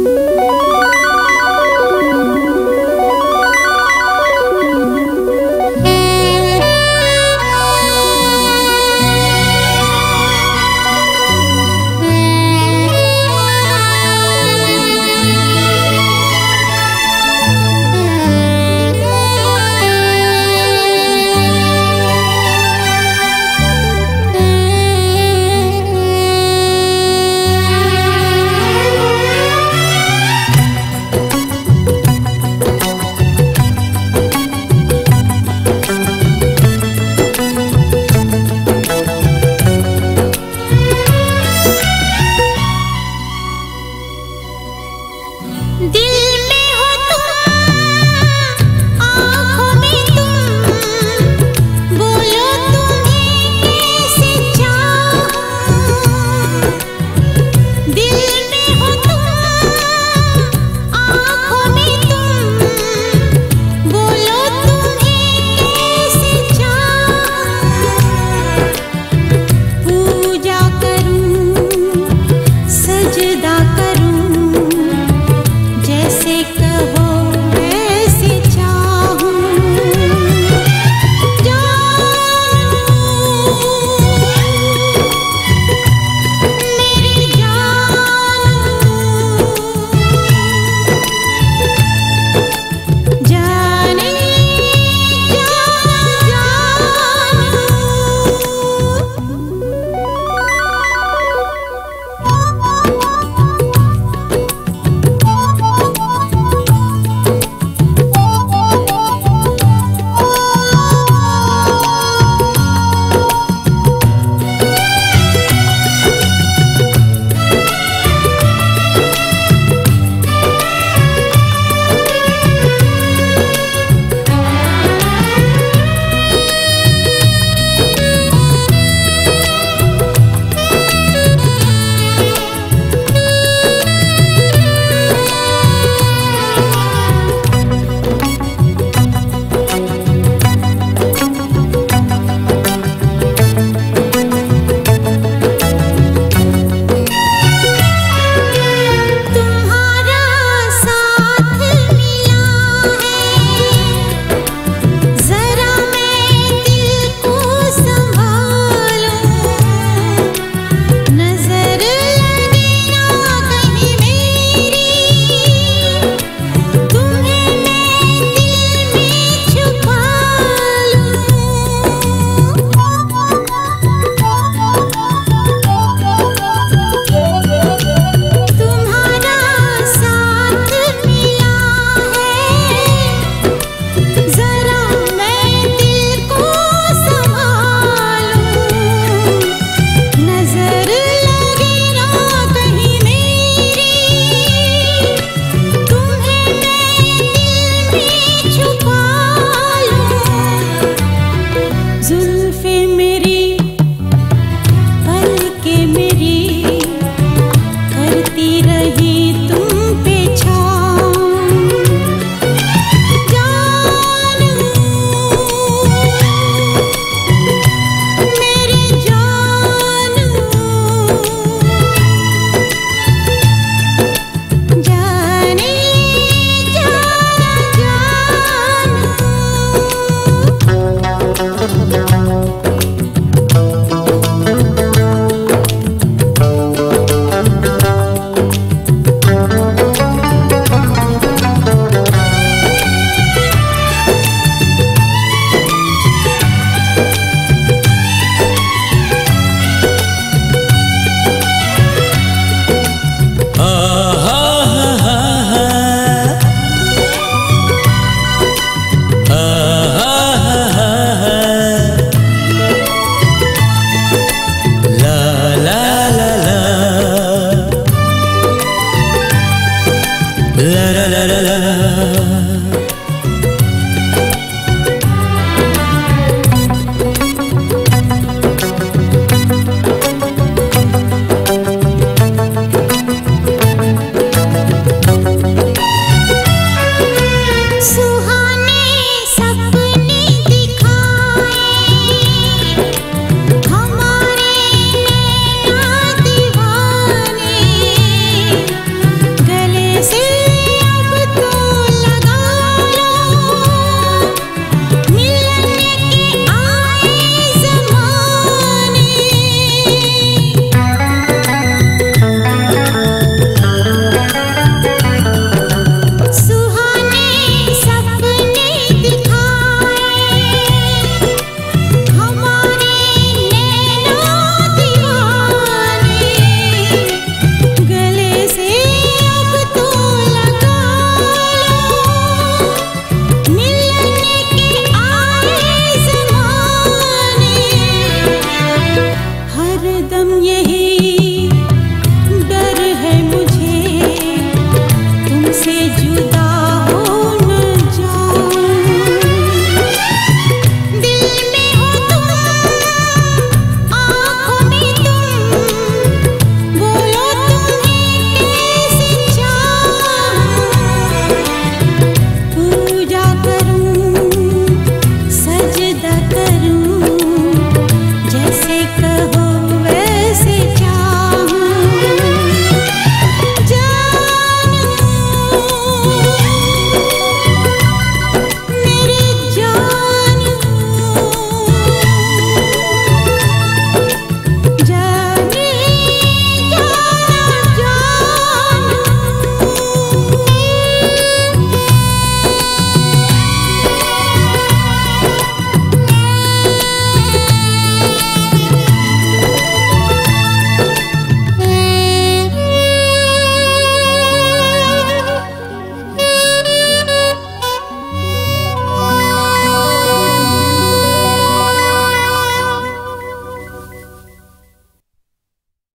Música हर दम यही